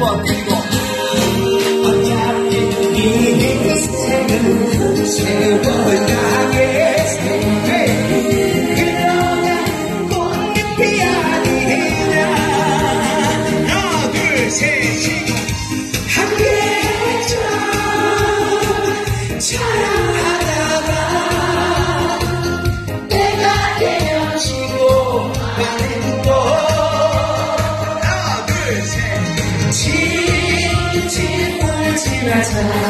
Thank you. better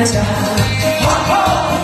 的脚丫